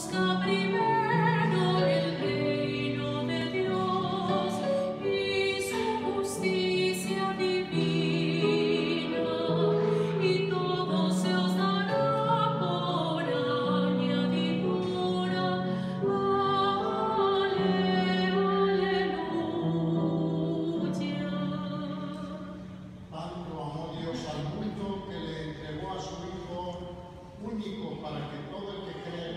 El reino de Dios y su justicia divina, y todo se os dará por añadidura. Aleluya. Mando a Dios al culto que le entregó a su hijo único para que todo el que cree.